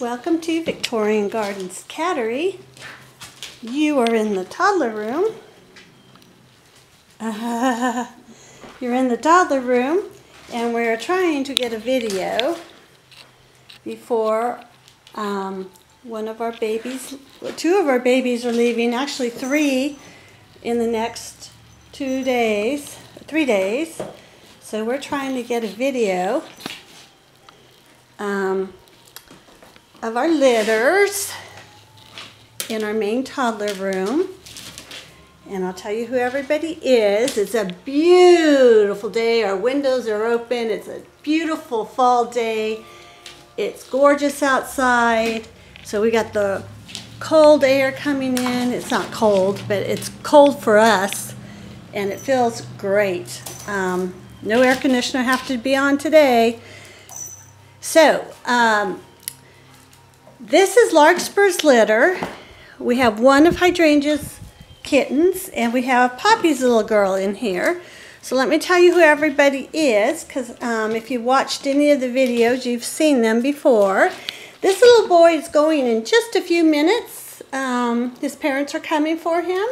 Welcome to Victorian Gardens Cattery. You are in the toddler room. Uh, you're in the toddler room and we're trying to get a video before um, one of our babies, two of our babies are leaving, actually three in the next two days, three days. So we're trying to get a video um, of our litters in our main toddler room. And I'll tell you who everybody is. It's a beautiful day. Our windows are open. It's a beautiful fall day. It's gorgeous outside. So we got the cold air coming in. It's not cold, but it's cold for us. And it feels great. Um, no air conditioner have to be on today. So, um, this is Larkspur's litter. We have one of Hydrangea's kittens, and we have Poppy's little girl in here. So let me tell you who everybody is, because um, if you watched any of the videos, you've seen them before. This little boy is going in just a few minutes. Um, his parents are coming for him.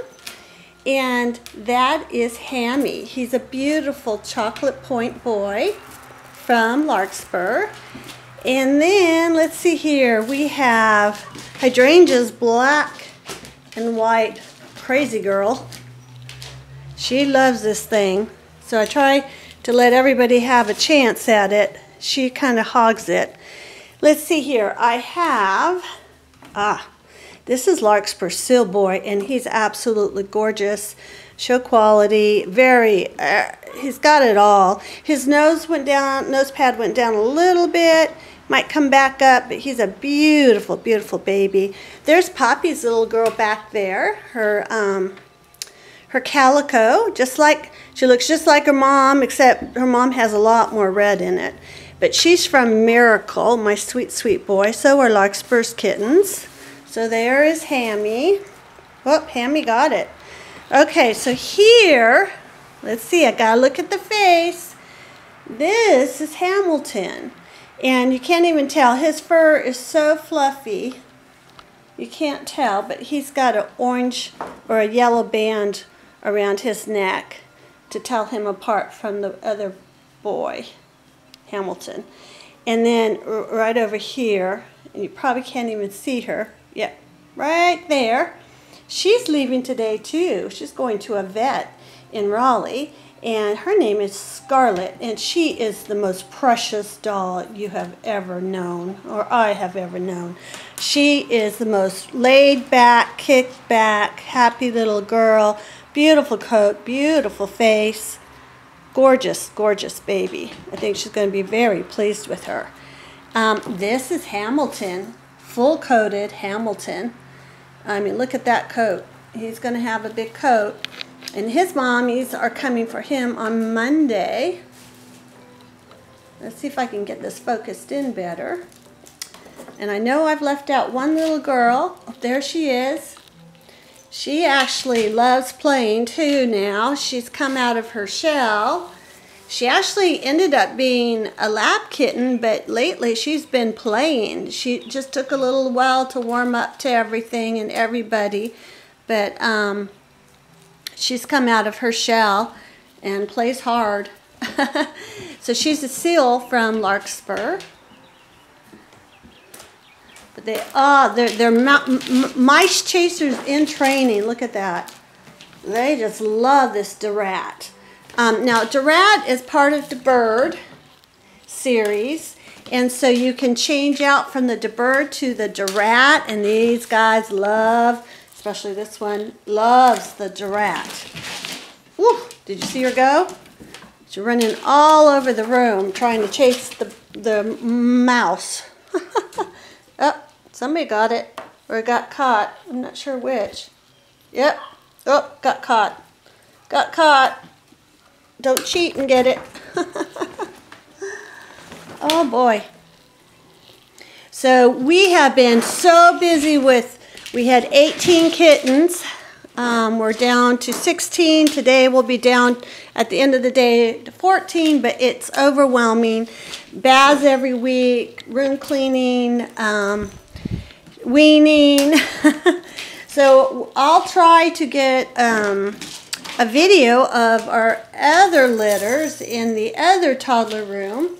And that is Hammy. He's a beautiful chocolate point boy from Larkspur. And then, let's see here, we have Hydrangea's black and white crazy girl. She loves this thing. So I try to let everybody have a chance at it. She kind of hogs it. Let's see here. I have, ah, this is Larkspur Seal Boy, and he's absolutely gorgeous show quality, very, uh, he's got it all. His nose went down, nose pad went down a little bit, might come back up, but he's a beautiful, beautiful baby. There's Poppy's little girl back there, her, um, her calico, just like, she looks just like her mom, except her mom has a lot more red in it. But she's from Miracle, my sweet, sweet boy. So are Larkspur's kittens. So there is Hammy. Oh, Hammy got it. Okay, so here, let's see, I gotta look at the face. This is Hamilton. And you can't even tell. His fur is so fluffy. You can't tell, but he's got an orange or a yellow band around his neck to tell him apart from the other boy, Hamilton. And then right over here, and you probably can't even see her. Yep, right there She's leaving today too. She's going to a vet in Raleigh and her name is Scarlet, and she is the most precious doll you have ever known, or I have ever known. She is the most laid back, kicked back, happy little girl, beautiful coat, beautiful face, gorgeous, gorgeous baby. I think she's going to be very pleased with her. Um, this is Hamilton, full coated Hamilton. I mean, look at that coat. He's going to have a big coat. And his mommies are coming for him on Monday. Let's see if I can get this focused in better. And I know I've left out one little girl. Oh, there she is. She actually loves playing too now. She's come out of her shell. She actually ended up being a lab kitten, but lately she's been playing. She just took a little while to warm up to everything and everybody, but um, she's come out of her shell and plays hard. so she's a seal from Larkspur. But they, oh, they're, they're mice chasers in training. Look at that. They just love this DaRat. Um, now, DaRat is part of Da Bird series, and so you can change out from Da Bird to the DaRat, and these guys love, especially this one, loves the DaRat. Woo! Did you see her go? She's running all over the room trying to chase the, the mouse. oh, somebody got it, or got caught. I'm not sure which. Yep. Oh, got caught. Got caught. Don't cheat and get it. oh boy. So we have been so busy with, we had 18 kittens Um, we're down to 16. Today we'll be down at the end of the day to 14, but it's overwhelming. Baths every week, room cleaning, um, weaning. so I'll try to get um, a video of our other litters in the other toddler room.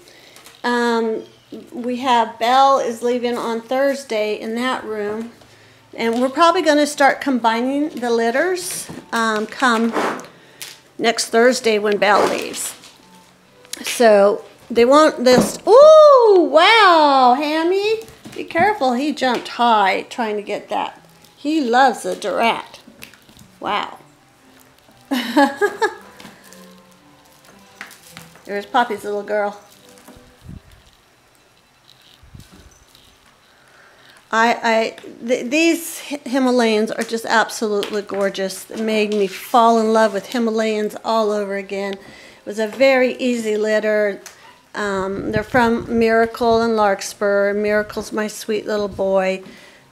Um, we have Belle is leaving on Thursday in that room. And we're probably going to start combining the litters um, come next Thursday when Belle leaves. So they want this. Ooh, wow, Hammy. Be careful. He jumped high trying to get that. He loves the DaRat. Wow. There's Poppy's little girl. I, I th these Himalayans are just absolutely gorgeous. It made me fall in love with Himalayans all over again. It was a very easy litter. Um, they're from Miracle and Larkspur. Miracle's my sweet little boy.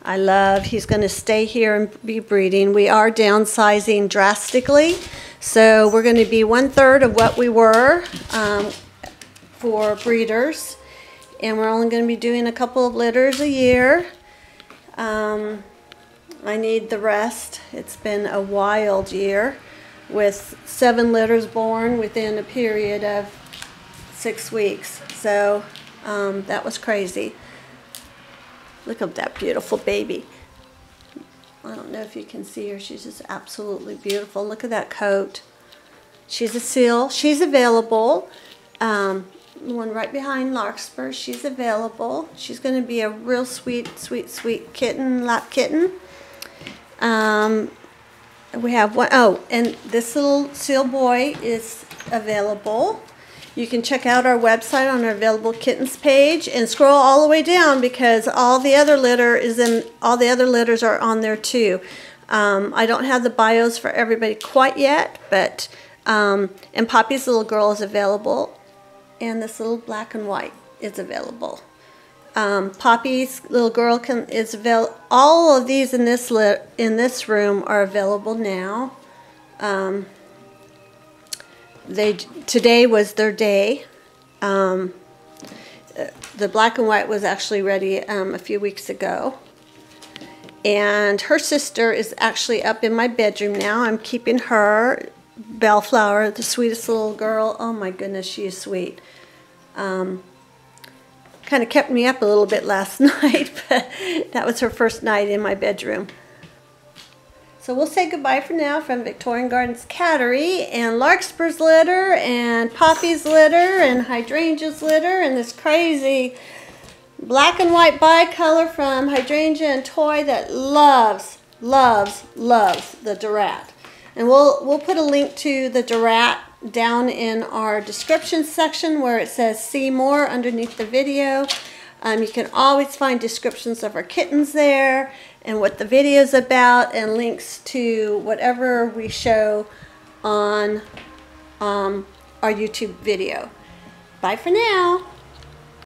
I love. He's going to stay here and be breeding. We are downsizing drastically, so we're going to be one third of what we were um, for breeders, and we're only going to be doing a couple of litters a year. Um, I need the rest. It's been a wild year with seven litters born within a period of six weeks. So um, that was crazy. Look at that beautiful baby. I don't know if you can see her. She's just absolutely beautiful. Look at that coat. She's a seal. She's available. Um, the one right behind Larkspur. She's available. She's going to be a real sweet, sweet, sweet kitten, lap kitten. Um, we have one, oh, and this little seal boy is available. You can check out our website on our available kittens page and scroll all the way down because all the other litter is in, all the other litters are on there too. Um, I don't have the bios for everybody quite yet, but, um, and Poppy's little girl is available and this little black and white is available. Um, Poppy's little girl can is available. All of these in this lit, in this room are available now. Um, they today was their day. Um, the black and white was actually ready um, a few weeks ago. And her sister is actually up in my bedroom now. I'm keeping her Bellflower, the sweetest little girl. Oh my goodness, she is sweet. Um, kind of kept me up a little bit last night, but that was her first night in my bedroom. So we'll say goodbye for now from Victorian Gardens Cattery and Larkspur's litter and Poppy's litter and Hydrangea's litter and this crazy black and white bicolor from Hydrangea and Toy that loves, loves, loves the DaRat. And we'll, we'll put a link to the DaRat down in our description section where it says see more underneath the video. Um, you can always find descriptions of our kittens there and what the video is about and links to whatever we show on um, our YouTube video. Bye for now.